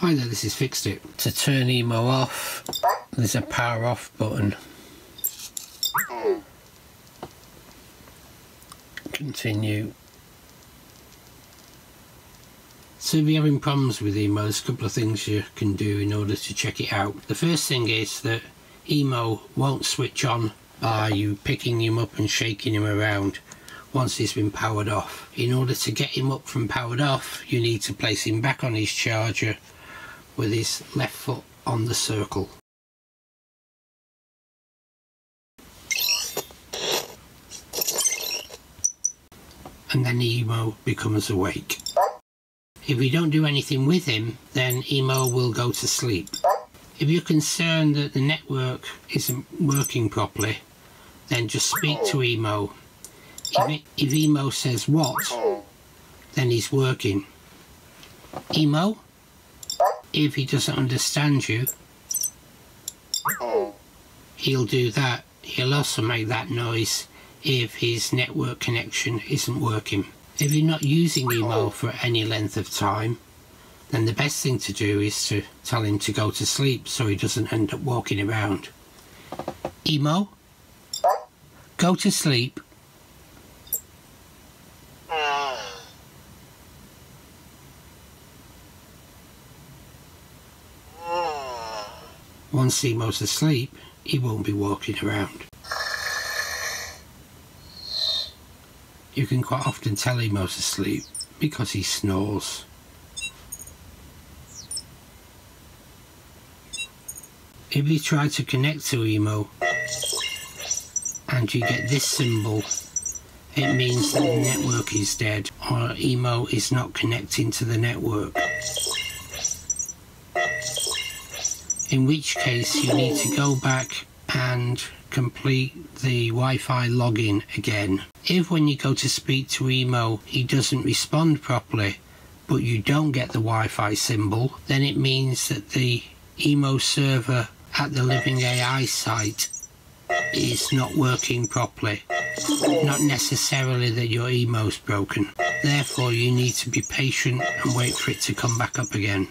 Hi there, this is Fixed It. To turn emo off, there's a power off button. Continue. So if you're having problems with emo, there's a couple of things you can do in order to check it out. The first thing is that emo won't switch on by you picking him up and shaking him around once he's been powered off. In order to get him up from powered off, you need to place him back on his charger with his left foot on the circle. And then Emo becomes awake. If you don't do anything with him, then Emo will go to sleep. If you're concerned that the network isn't working properly, then just speak to Emo. If, if Emo says what, then he's working. Emo? If he doesn't understand you, he'll do that. He'll also make that noise if his network connection isn't working. If you're not using emo for any length of time, then the best thing to do is to tell him to go to sleep so he doesn't end up walking around. Emo, go to sleep. Once Emo's asleep, he won't be walking around. You can quite often tell Emo's asleep because he snores. If you try to connect to Emo and you get this symbol, it means the network is dead or Emo is not connecting to the network. In which case you need to go back and complete the Wi-Fi login again. If when you go to speak to Emo he doesn't respond properly but you don't get the Wi-Fi symbol then it means that the Emo server at the Living AI site is not working properly. Not necessarily that your Emo's broken. Therefore you need to be patient and wait for it to come back up again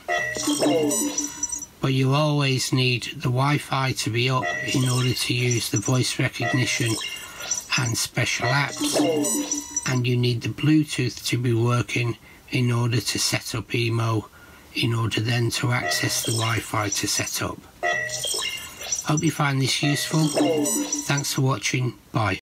but you always need the Wi-Fi to be up in order to use the voice recognition and special apps and you need the Bluetooth to be working in order to set up Emo in order then to access the Wi-Fi to set up. Hope you find this useful. Thanks for watching. Bye.